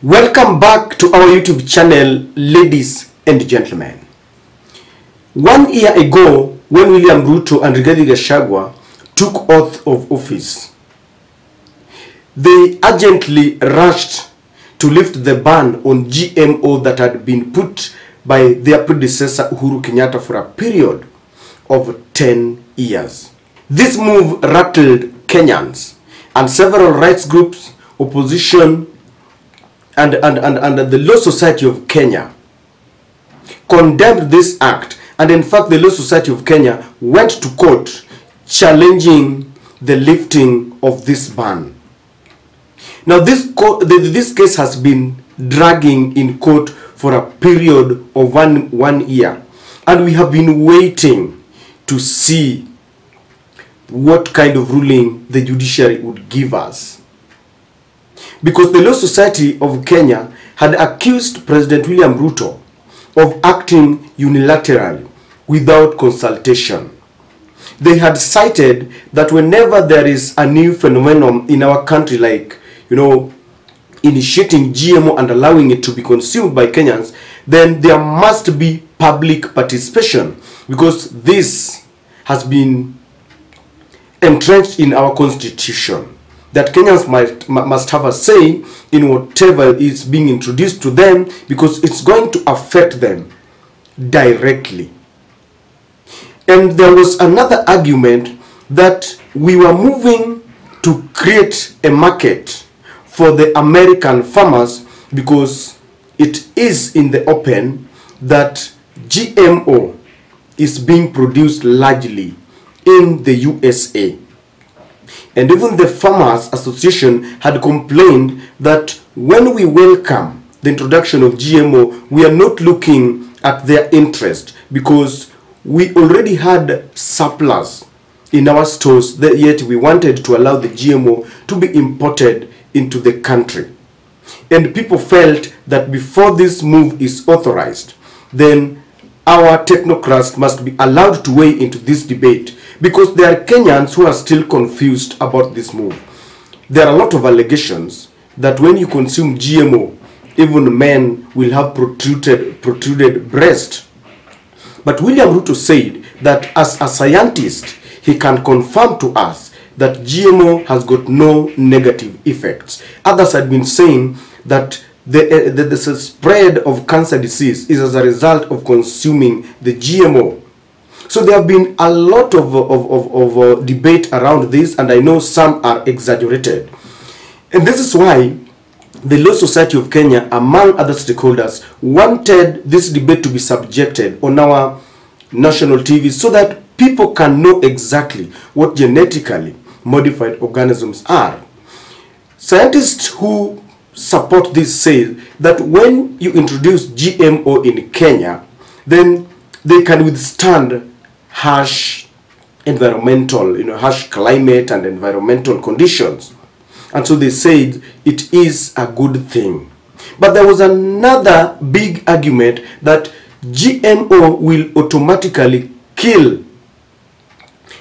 Welcome back to our YouTube channel, ladies and gentlemen. One year ago, when William Ruto and Rigathi Gachagua took oath of office, they urgently rushed to lift the ban on GMO that had been put by their predecessor Uhuru Kenyatta for a period of 10 years. This move rattled Kenyans and several rights groups, opposition, and, and, and, and the Law Society of Kenya condemned this act. And in fact, the Law Society of Kenya went to court challenging the lifting of this ban. Now, this, this case has been dragging in court for a period of one, one year. And we have been waiting to see what kind of ruling the judiciary would give us. Because the Law Society of Kenya had accused President William Ruto of acting unilaterally without consultation. They had cited that whenever there is a new phenomenon in our country, like, you know, initiating GMO and allowing it to be consumed by Kenyans, then there must be public participation because this has been entrenched in our constitution that Kenyans might, must have a say in whatever is being introduced to them because it's going to affect them directly. And there was another argument that we were moving to create a market for the American farmers because it is in the open that GMO is being produced largely in the USA. And even the Farmers Association had complained that when we welcome the introduction of GMO, we are not looking at their interest because we already had surplus in our stores, that yet we wanted to allow the GMO to be imported into the country. And people felt that before this move is authorized, then our technocrats must be allowed to weigh into this debate because there are Kenyans who are still confused about this move. There are a lot of allegations that when you consume GMO, even men will have protruded, protruded breast. But William Ruto said that as a scientist, he can confirm to us that GMO has got no negative effects. Others had been saying that the, uh, the, the spread of cancer disease is as a result of consuming the GMO. So there have been a lot of, of, of, of uh, debate around this, and I know some are exaggerated. And this is why the Law Society of Kenya, among other stakeholders, wanted this debate to be subjected on our national TV so that people can know exactly what genetically modified organisms are. Scientists who support this say that when you introduce GMO in Kenya, then they can withstand harsh environmental, you know, harsh climate and environmental conditions. And so they said it is a good thing. But there was another big argument that GMO will automatically kill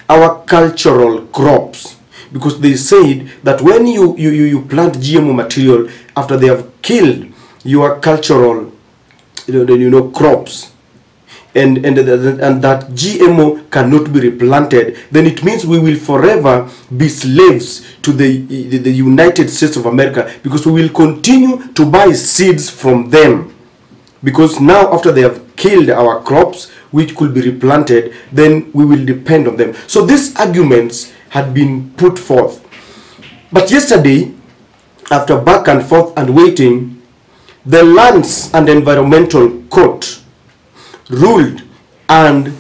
our cultural crops because they said that when you, you, you, plant GMO material after they have killed your cultural you know, you know crops and, and, and that GMO cannot be replanted, then it means we will forever be slaves to the, the, the United States of America because we will continue to buy seeds from them. Because now, after they have killed our crops, which could be replanted, then we will depend on them. So, these arguments had been put forth. But yesterday, after back and forth and waiting, the Lands and Environmental Court ruled and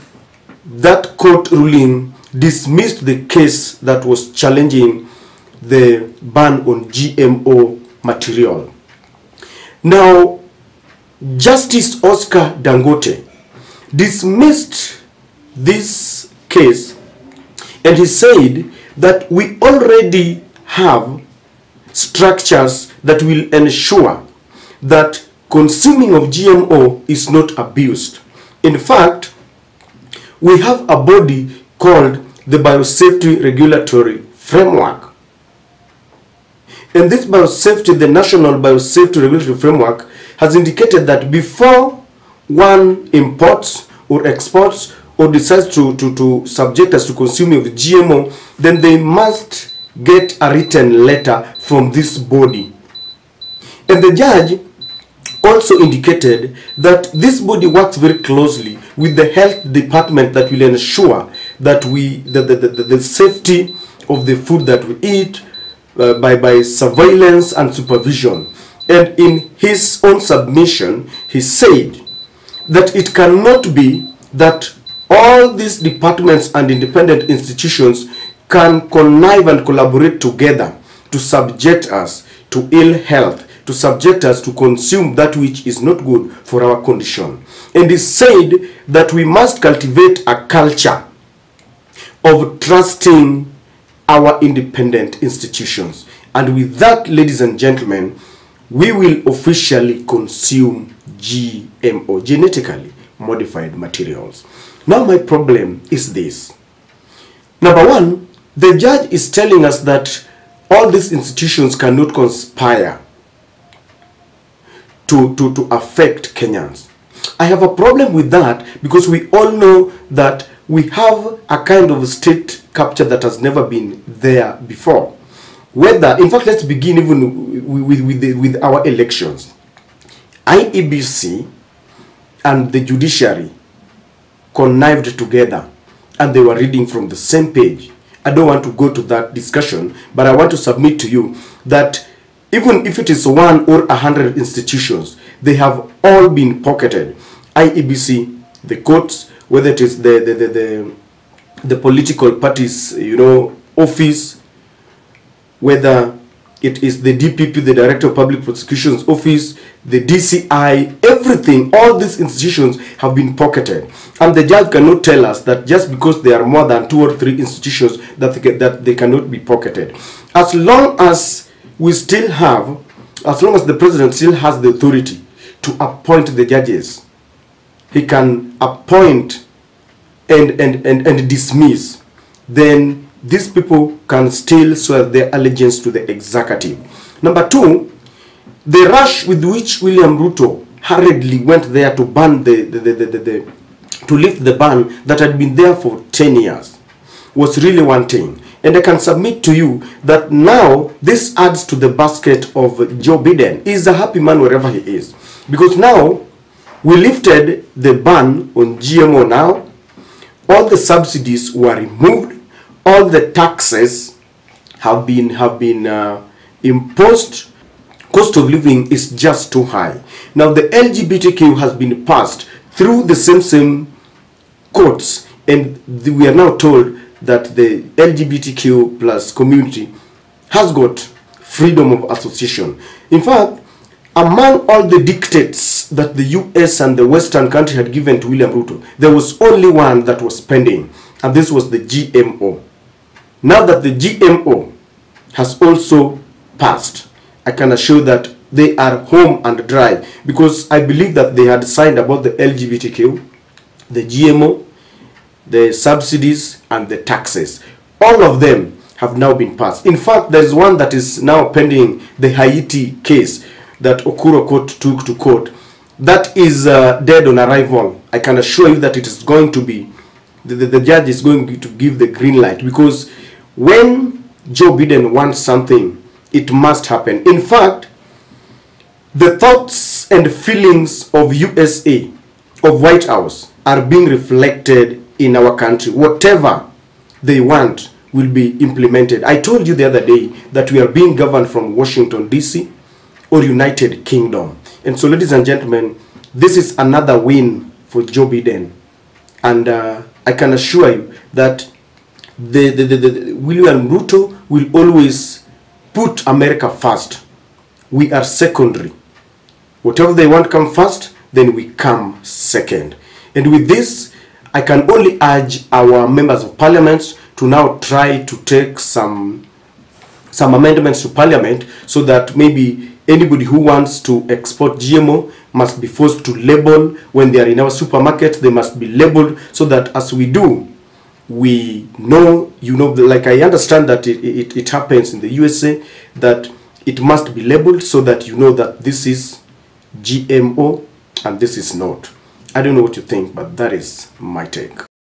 that court ruling dismissed the case that was challenging the ban on GMO material. Now, Justice Oscar Angote dismissed this case and he said that we already have structures that will ensure that consuming of GMO is not abused. In fact, we have a body called the Biosafety Regulatory Framework. And this biosafety, the National Biosafety Regulatory Framework, has indicated that before one imports or exports or decides to, to, to subject us to consuming of GMO, then they must get a written letter from this body. And the judge also indicated that this body works very closely with the health department that will ensure that we the, the, the, the safety of the food that we eat uh, by, by surveillance and supervision. And in his own submission, he said that it cannot be that all these departments and independent institutions can connive and collaborate together to subject us to ill health, to subject us to consume that which is not good for our condition. And he said that we must cultivate a culture of trusting our independent institutions. And with that, ladies and gentlemen, we will officially consume GMO, genetically modified materials. Now, my problem is this. Number one, the judge is telling us that all these institutions cannot conspire to, to, to affect Kenyans. I have a problem with that because we all know that we have a kind of state capture that has never been there before. Whether, in fact, let's begin even with, with, the, with our elections. IEBC and the judiciary connived together and they were reading from the same page. I don't want to go to that discussion, but I want to submit to you that even if it is one or a hundred institutions, they have all been pocketed. IEBC, the courts, whether it is the, the, the, the, the political parties, you know, office, whether it is the DPP, the Director of Public Prosecutions Office, the DCI, everything, all these institutions have been pocketed. And the judge cannot tell us that just because there are more than two or three institutions that they, that they cannot be pocketed. As long as we still have, as long as the president still has the authority to appoint the judges, he can appoint and, and, and, and dismiss, then these people can still swear their allegiance to the executive. Number two, the rush with which William Ruto hurriedly went there to ban the, the, the, the, the, to lift the ban that had been there for 10 years was really one thing. And I can submit to you that now this adds to the basket of Joe Biden. He's a happy man wherever he is. Because now we lifted the ban on GMO now. All the subsidies were removed. All the taxes have been have been uh, imposed. Cost of living is just too high. Now the LGBTQ has been passed through the same same courts, and we are now told that the LGBTQ plus community has got freedom of association. In fact, among all the dictates that the US and the Western country had given to William Ruto, there was only one that was pending, and this was the GMO. Now that the GMO has also passed, I can assure that they are home and dry because I believe that they had signed about the LGBTQ, the GMO, the subsidies, and the taxes. All of them have now been passed. In fact, there is one that is now pending the Haiti case that Ekuru Aukot took to court. That is uh, dead on arrival. I can assure you that it is going to be, the, the, the judge is going to give the green light because when Joe Biden wants something, it must happen. In fact, the thoughts and feelings of USA, of White House, are being reflected in our country. Whatever they want will be implemented. I told you the other day that we are being governed from Washington, D.C. or United Kingdom. And so, ladies and gentlemen, this is another win for Joe Biden. And uh, I can assure you that the, the, the, the William Ruto will always put America first. We are secondary. Whatever they want come first, then we come second. And with this, I can only urge our members of parliament to now try to take some some amendments to parliament so that maybe anybody who wants to export GMO must be forced to label when they are in our supermarket they must be labeled so that as we do we know you know like I understand that it, it, it happens in the USA that it must be labeled so that you know that this is GMO and this is not. I don't know what you think, but that is my take.